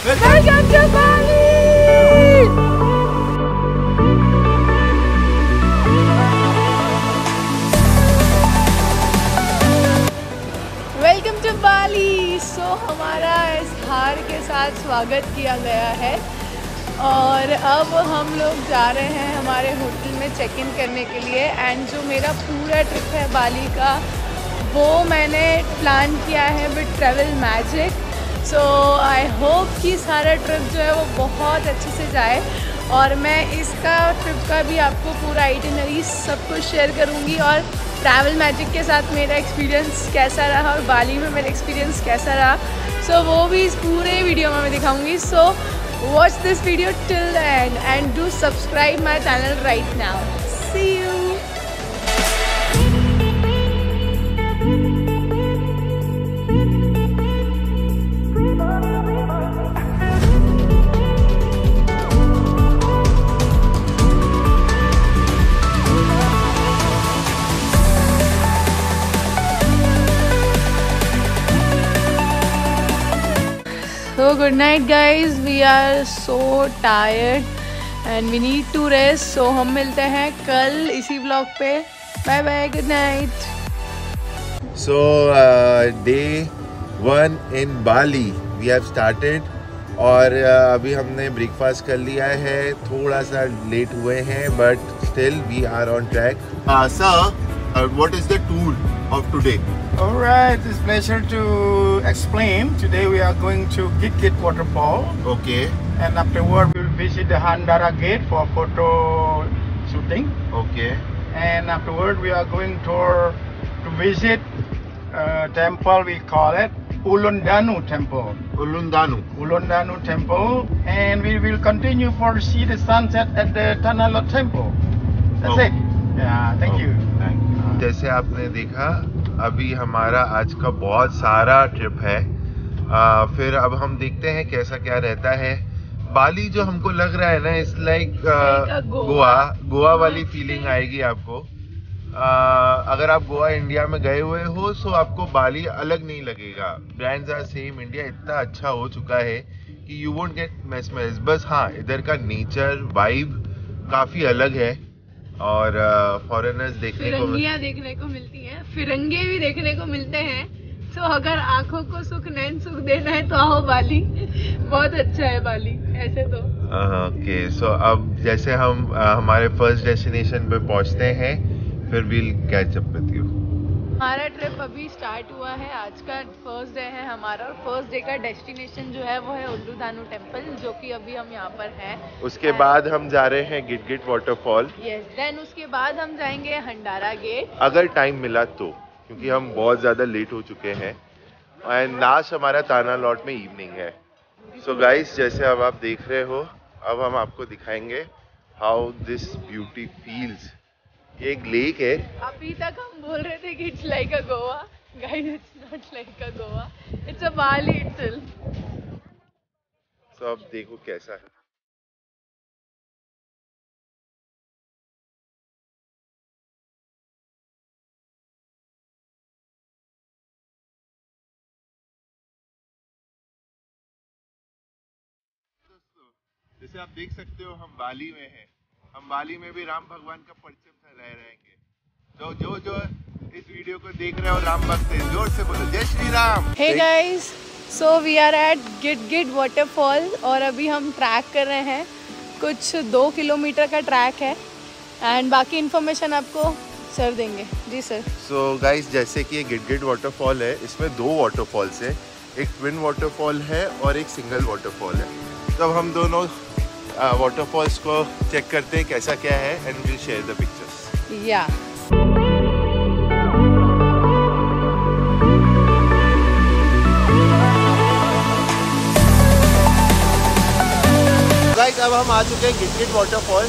Welcome to Bali! Welcome to Bali. So हमारा इस हार के साथ स्वागत किया गया है। और अब हम लोग जा रहे हैं हमारे होटल में चेक इन करने के लिए। एंड जो मेरा पूरा ट्रिप है बाली का, वो मैंने प्लान किया है with travel magic so I hope कि सारा ट्रिप जो है वो बहुत अच्छे से जाए और मैं इसका ट्रिप का भी आपको पूरा आइटिनरी सब कुछ शेयर करूँगी और ट्रैवल मैजिक के साथ मेरा एक्सपीरियंस कैसा रहा और बाली में मेरा एक्सपीरियंस कैसा रहा। सो so, वो भी इस पूरे वीडियो में मैं दिखाऊँगी। So watch this video till end and do subscribe my channel right now see you good night guys we are so tired and we need to rest so हम मिलते हैं कल इसी ब्लॉग पे bye bye good night so day one in Bali we have started और uh, अभी हमने breakfast कर लिया है. थोड़ा सा लेट हुए हैं but still we are on track हाँ sir uh, what is the tour of today? All right, it's pleasure to explain. Today we are going to Git waterfall. Okay. And afterward we will visit the Handara Gate for photo shooting. Okay. And afterward we are going to to visit a temple we call it Ulundanu Temple. Ulundanu. Ulundanu Temple, and we will continue for see the sunset at the Tanalo Temple. That's oh. it. Yeah. Thank oh. you. जैसे आपने देखा अभी हमारा आज का बहुत सारा trip है। आ, फिर अब हम देखते हैं कैसा क्या रहता है। बाली जो हमको लग रहा है ना इट्स लाइक. गोवा गोवा वाली फीलिंग आएगी आपको। आ, अगर आप गोवा इंडिया में गए हुए हो सो आपको बाली अलग नहीं लगेगा। ब्रांड्स आर सेम इंडिया इतना अच्छा हो चुका है कि यू वोंट गेट mesmerized बस हाँ इधर का नेचर वाइब काफ़ी अलग है। और फॉरेनर्स देखने को देखने को मिलती हैं। फिरंगे भी देखने को मिलते हैं। तो अगर आँखों को सुख नैन सुख देना है तो आओ बाली। बहुत अच्छा है बाली ऐसे तो। ओके सो अब जैसे हम अ, हमारे फ़र्स्ट डेस्टिनेशन पे पहुँचते हैं फिर will catch up with you हमारा ट्रिप अभी स्टार्ट हुआ है। आज का फ़र्स्ट डे है हमारा और फ़र्स्ट डे का डेस्टिनेशन जो है वो है उल्लू दानू टेंपल जो कि अभी हम यहाँ पर हैं। उसके बाद हम जा रहे हैं Git Git waterfall yes then उसके बाद हम जाएँगे हंडारा गेट अगर टाइम मिला तो क्योंकि हम बहुत ज़्यादा लेट हो चुके हैं। एंड लास्ट हमारा ताना लॉट में इवनिंग है। सो so गाइस जैसे अब आप देख रहे हो अब हम आपको दिखाएँगे हाउ दिस ब्यूटी फील्स ये एक लेक है। अभी तक हम बोल रहे थे कि it's like a Goa guys it's not like a Goa it's a Bali itself so अब देखो कैसा है। जैसे आप देख सकते हो हम बाली में हैं। हम बाली में भी राम भगवान का परचम फहराए रहेंगे। तो जो जो इस वीडियो को देख रहे हो राम भक्त हैं, ज़ोर से बोलो जय Shri Ram. Hey guys so we are at Git Git waterfall और अभी हम ट्रैक कर रहे हैं। कुछ दो किलोमीटर का ट्रैक है एंड बाकी इन्फॉर्मेशन आपको सर देंगे। जी सर सो so गाइस जैसे कि ये गिटगिट वाटरफॉल है इसमें दो वाटरफॉल्स है। एक ट्विन वाटरफॉल है और एक सिंगल वाटरफॉल है। तो अब हम दोनों वाटरफॉल्स को चेक करते हैं कैसा क्या है and will share the pictures या अब हम आ चुके हैं गिटगिट वाटरफॉल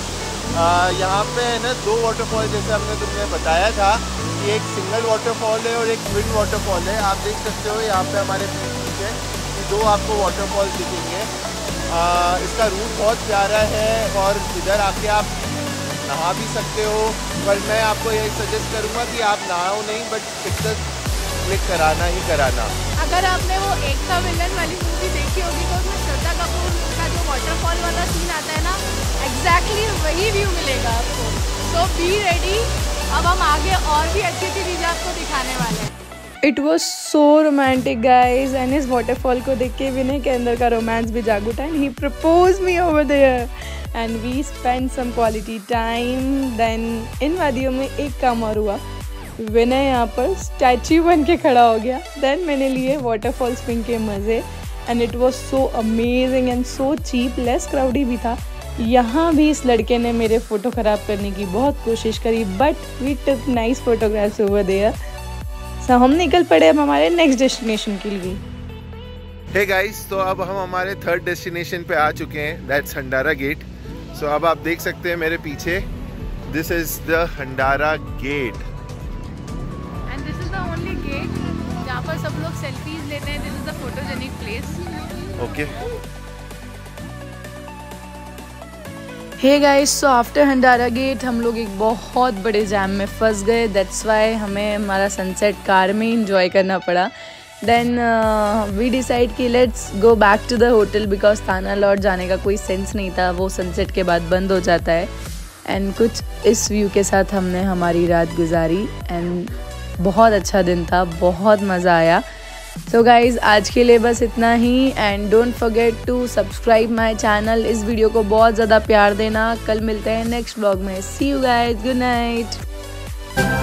यहाँ पे है ना दो वाटरफॉल जैसे हमने तुमने बताया था कि एक सिंगल वाटरफॉल है और एक ट्विन वाटरफॉल है. आप देख सकते हो यहाँ पे हमारे पीछे कि दो आपको वाटरफॉल दिखेंगे. आ, इसका रूट बहुत प्यारा है और इधर आके आप नहा भी सकते हो पर मैं आपको यही सजेस्ट करूँगा कि आप नहाओ नहीं बट पिक्चर क्लिक कराना ही कराना। अगर आपने वो एकता विलन वाली मूवी देखी होगी तो उसमें श्रद्धा कपूर का जो वाटरफॉल वाला सीन आता है ना एग्जैक्टली exactly वही व्यू मिलेगा आपको। सो बी रेडी अब हम आगे और भी अच्छी अच्छी चीज़ें आपको दिखाने वाले हैं। It was so romantic guys and इस वाटरफॉल को देख के विनय के अंदर का रोमांस भी जाग उठा and he propose me over there and we spend some quality time then इन वादियों में एक काम और हुआ। विनय यहाँ पर स्टैचू बन के खड़ा हो गया। देन मैंने लिए वाटरफॉल स्विंग के मज़े। And it was so amazing and so cheap less crowdy भी था। यहाँ भी इस लड़के ने मेरे फ़ोटो ख़राब करने की बहुत कोशिश करी। But we took nice photographs over there so हम निकल पड़े अब हमारे नेक्स्ट डेस्टिनेशन के लिए। हे गाइस तो अब हम हमारे थर्ड डेस्टिनेशन पे आ चुके हैं दैट्स हंडारा गेट सो अब आप देख सकते हैं मेरे पीछे this is the Handara gate and this is the only gate जहाँ पर सब लोग सेल्फीज लेते हैं this is the photogenic place okay hey guys so after Handara gate हम लोग एक बहुत बड़े जैम में फंस गए। दैट्स वाई हमें हमारा सनसेट कार में इंजॉय करना पड़ा। देन वी डिसाइड कि let's go back to the hotel because थाना लौट जाने का कोई सेंस नहीं था। वो सनसेट के बाद बंद हो जाता है। एंड कुछ इस व्यू के साथ हमने हमारी रात गुजारी। एंड बहुत अच्छा दिन था, बहुत मज़ा आया। सो गाइज़ आज के लिए बस इतना ही and don't forget to subscribe my channel इस वीडियो को बहुत ज़्यादा प्यार देना। कल मिलते हैं नेक्स्ट ब्लॉग में। See you guys good night